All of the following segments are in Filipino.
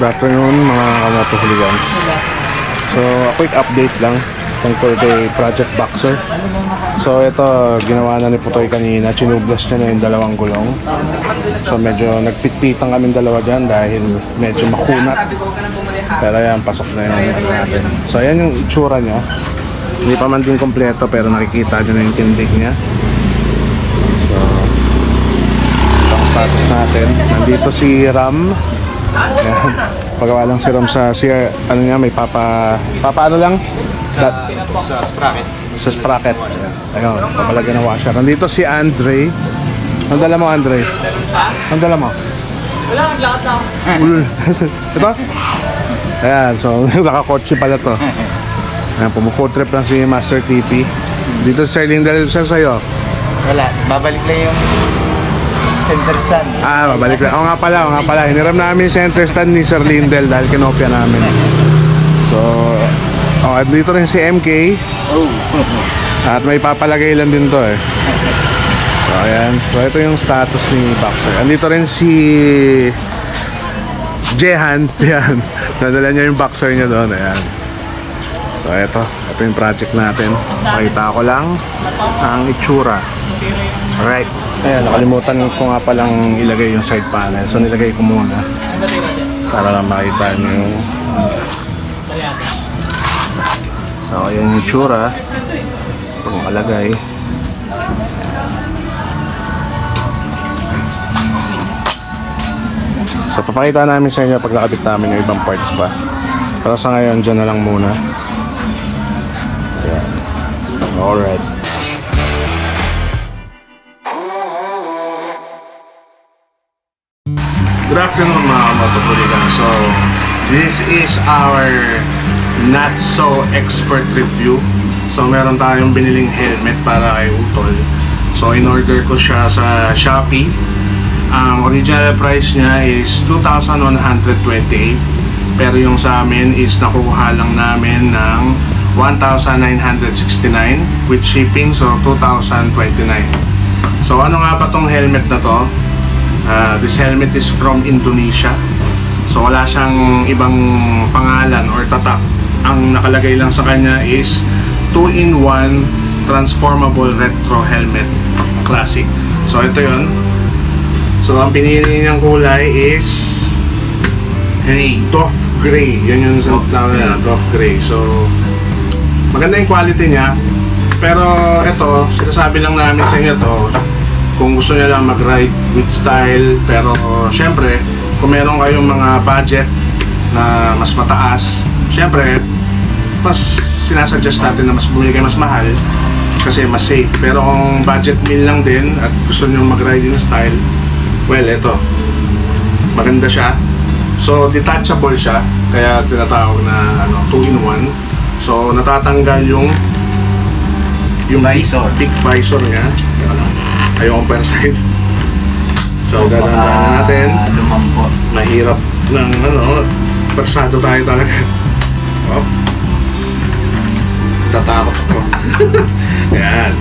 Good afternoon mga kamoto hooligans. So, a quick update lang tungkol kay Project Boxer. So, ito, ginawa na ni Putoy kanina. Chinublas niya na yung dalawang gulong. So, medyo nagpitpitan kami dalawa dyan dahil medyo makunat. Pero yan, pasok na yung ano natin. So, ayan yung itsura niya. Hindi pa man din kompleto pero nakikita nyo na yung tindig niya. So, ito status natin. Nandito si Ram. Pagawa lang si Ram sa si ano niya may papa papa ano lang sa, sa sprocket. sa sprocket. Ayun, pala ginawa siya. Nandito si Andre. Ang dala mo Andre? Ang dala mo? Wala, naglakad na ako. Ito? Ayan, so nakakotse pala to. Ayan, pumufood trip lang si Master TP. Dito sa Sterling dahil siya sa'yo. Wala, babalik lang yung center stand. Ah, babalik lang. Oo nga pala, oo nga pala. Hiniram namin yung center stand ni Sir Lindel dahil kinopya namin. So, oh, at dito rin si MK. Oh. At may papalagay lang din to eh. So, ayan. So, ito yung status ni Boxer. Andito rin si Jehan. Ayan. Nadala niya yung boxer niya doon. Ayan. So, ito. Ito yung project natin. Pakita ko lang ang itsura. Alright. Ayan, nakalimutan ko nga palang ilagay yung side panel. So, nilagay ko muna. Para lang makita niyo yung So, ayan yung itsura. Pag makalagay. So, papakita namin sa inyo pag nakabit namin yung ibang parts pa. Pero sa ngayon, dyan na lang muna. Ayan. Alright. Good afternoon mga motopuligan. So, this is our not so expert review. So, meron tayong biniling helmet para kay Utol. So, in order ko siya sa Shopee. Ang original price niya is 2,128. Pero yung sa amin is nakuha lang namin ng 1,969 with shipping. So, 2,029. So, ano nga ba tong helmet na to? Uh, this helmet is from Indonesia. So wala siyang ibang pangalan or tatak. Ang nakalagay lang sa kanya is 2-in-1 transformable retro helmet classic. So ito 'yon. So ang pinili niyang kulay is Gray. Doff Gray. Yan yung sa tawag na Doff Gray. So maganda yung quality niya. Pero ito, sinasabi lang namin sa inyo to kung gusto niya lang mag-ride with style pero syempre kung meron kayong mga budget na mas mataas syempre mas sinasuggest natin na mas bumili kayo mas mahal kasi mas safe. Pero kung budget meal lang din at gusto niyo mag-ride in style well ito maganda siya. So detachable siya. Kaya tinatawag na ano 2 in 1 so natatanggal yung yung Visor. big, big visor niya upper side. So, dadaan natin. Lumampo. Mahirap ng ano, persado tayo talaga. Oh. Tatakot ako. ayan.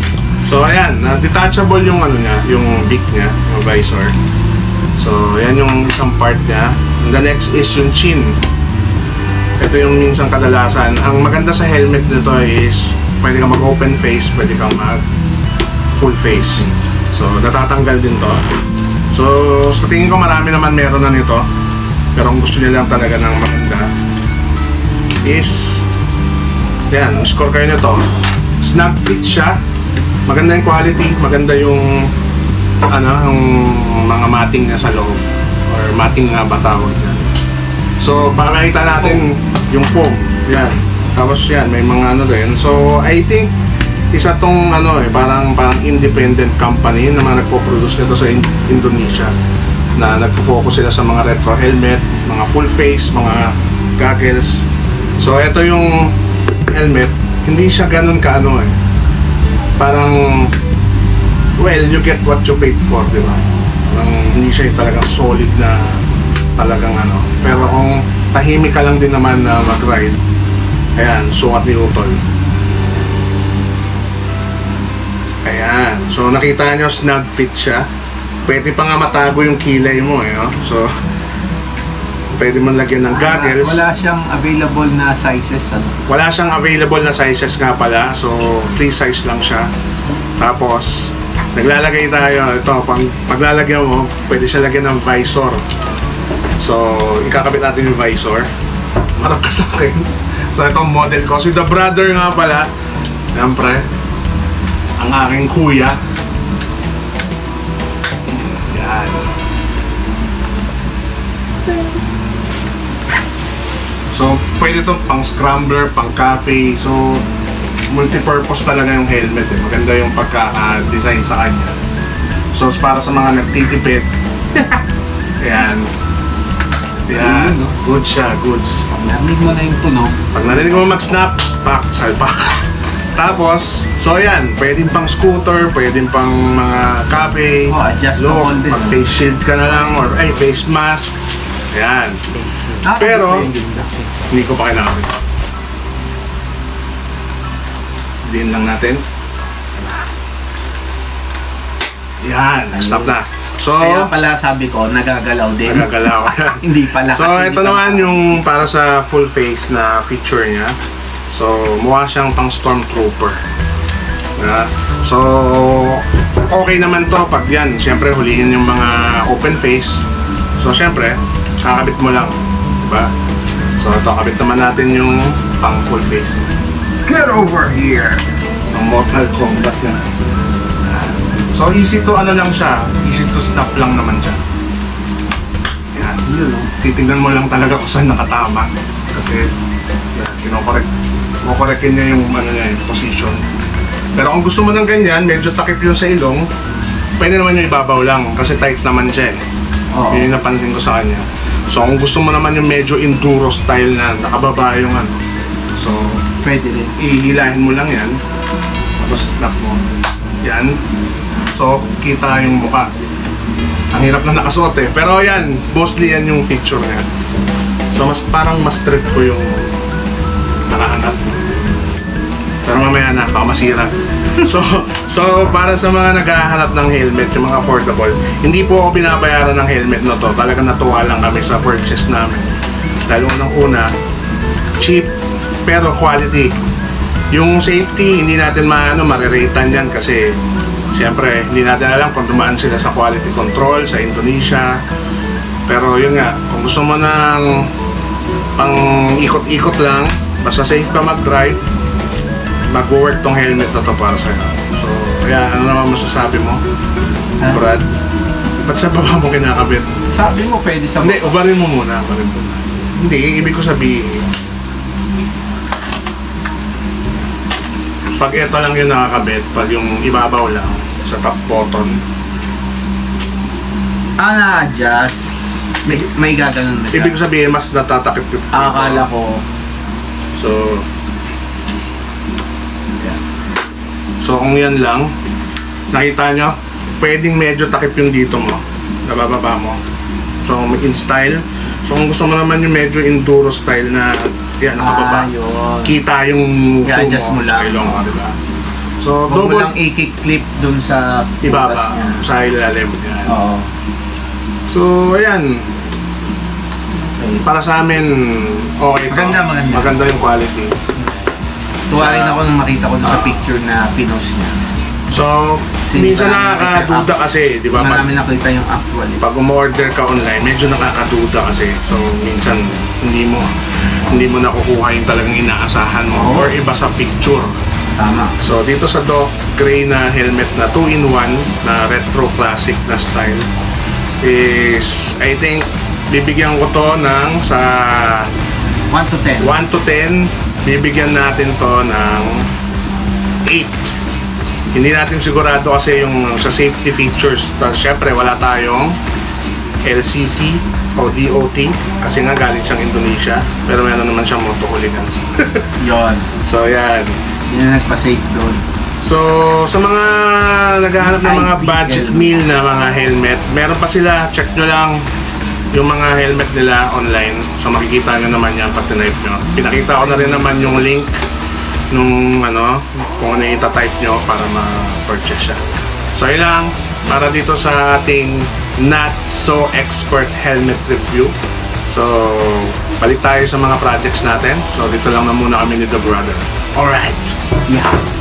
So, ayan. na detachable yung ano niya, yung beak niya, yung visor. So, ayan yung isang part niya. And the next is yung chin. Ito yung minsan kadalasan. Ang maganda sa helmet nito is pwede kang mag-open face, pwede kang mag full face. So, natatanggal din to. So, sa tingin ko marami naman meron na nito. Pero kung gusto niya lang talaga ng maganda is yan, score kayo nito. Snug fit siya. Maganda yung quality, maganda yung ano, yung mga mating niya sa loob or mating nga ba tawag niya. So, pakikita natin yung foam. Yan. Tapos yan, may mga ano rin. So, I think isa tong ano eh, parang parang independent company na mga nagpo-produce nito sa In- Indonesia na nagfo-focus sila sa mga retro helmet, mga full face, mga goggles. So ito yung helmet, hindi siya ganun kaano eh. Parang well, you get what you paid for, di ba? Parang hindi siya talagang solid na talagang ano. Pero kung tahimik ka lang din naman na mag-ride, ayan, sukat ni Utol. Ayan. So, nakita nyo, snug fit siya. Pwede pa nga matago yung kilay mo, eh. No? So, pwede mo lagyan ng goggles. Wala siyang available na sizes. Ano? Wala siyang available na sizes nga pala. So, free size lang siya. Tapos, naglalagay tayo. Ito, pag paglalagyan mo, pwede siya lagyan ng visor. So, ikakabit natin yung visor. Marap ka sa akin. So, ito ang model ko. Si The Brother nga pala. Siyempre, ang aking kuya. Yan. So, pwede to pang scrambler, pang cafe. So, multi-purpose talaga yung helmet. Eh. Maganda yung pagka-design sa kanya. So, para sa mga nagtitipid. Ayan. Ayan. Good siya, goods. Narinig mo na yung tunog. Pag narinig mo mag-snap, pak, salpak. Tapos, so ayan, pwedeng pang scooter, pwedeng pang mga cafe, Oh, look, din, mag face shield ka na lang, or ay, face mask. Ayan. Pero- Hindi ko pa kailangan. Diin lang natin. Yan, stop na. So, Kaya pala sabi ko, nagagalaw din. nagagalaw. hindi pala. So, ito naman yung para sa full face na feature niya. So, mukha siyang pang stormtrooper. Yeah. So, okay naman to pag yan. Siyempre, hulihin yung mga open face. So, siyempre, kakabit mo lang. Diba? So, ito, kabit naman natin yung pang full face. Get over here! Ang Mortal Kombat na. So, easy to ano lang siya. Easy to snap lang naman siya. Yan. Titignan mo lang talaga kung saan nakatama. Kasi, yan, kinokorek. Kukorekin niya yung, ano niya, yung position. Pero kung gusto mo ng ganyan, medyo takip yung sa ilong, pwede naman yung ibabaw lang. Kasi tight naman siya eh. Oo. Yun yung napansin ko sa kanya. So, kung gusto mo naman yung medyo enduro style na nakababa yung ano. So, Pwede rin. ihilahin mo lang yan. Tapos snap mo. Yan. So, kita yung mukha. Ang hirap na nakasuot eh. Pero yan, mostly yan yung picture niya. So, mas parang mas trip ko yung na, baka masira. so, so, para sa mga naghahanap ng helmet, yung mga affordable, hindi po ako binabayaran ng helmet na to. Talagang natuwa lang kami sa purchase namin. Dahil unang-una, cheap pero quality. Yung safety, hindi natin maano, mareratean yan kasi siyempre, hindi natin alam kung dumaan sila sa quality control sa Indonesia. Pero yun nga, kung gusto mo ng pang ikot-ikot lang, basta safe ka mag-drive, mag-work tong helmet na to para sa'yo. So, kaya ano naman masasabi mo. Brad? Ba't sa baba mo kinakabit? Sabi mo pwede sa Hindi, ubarin mo muna. Ubarin mo muna. Hindi, ibig ko sabihin. Pag ito lang yung nakakabit, pag yung ibabaw lang sa top button, Ah, na-adjust. May, may gaganon na siya. ibig sabihin mas natatakip yung Ah, Akala ko. So, yan. So, kung yan lang, nakita nyo, pwedeng medyo takip yung dito mo, nabababa mo. So, in style. So, kung gusto mo naman yung medyo enduro style na, yan, nakababa. Ah, yun. kita yung I-adjust mo lang. ilong mo, diba? So, Huwag mo double lang i-clip dun sa ibaba niya. sa ilalim. Yan. Oo. So, ayan. Para sa amin, okay to. Maganda, maganda. Maganda yung quality. Tuwa rin ako nung makita ko dun sa picture na pinost niya. So, Kasi minsan marami nakakaduda nakita- kasi, di ba? Pag, Marami nakita yung actual. pag umorder ka online, medyo nakakaduda kasi. So, minsan hindi mo hindi mo nakukuha yung talagang inaasahan mo or iba sa picture. Tama. So, dito sa Dove gray na helmet na 2-in-1 na retro classic na style is, I think, bibigyan ko to ng sa 1 to 10. 1 to 10, bibigyan natin to ng 8. Hindi natin sigurado kasi yung sa safety features. Tapos syempre wala tayong LCC o DOT kasi nga galing siyang Indonesia. Pero meron naman siyang moto hooligans. Yun. so yan. Yun yung nagpa-safe doon. So sa mga naghahanap ng mga budget meal na mga helmet, meron pa sila, check nyo lang yung mga helmet nila online. So makikita nyo naman yan pag tinype nyo. Pinakita ko na rin naman yung link nung ano, kung ano yung itatype nyo para ma-purchase siya. So yun lang, para dito sa ating not so expert helmet review. So, balik tayo sa mga projects natin. So, dito lang na muna kami ni The Brother. Alright! Yeah.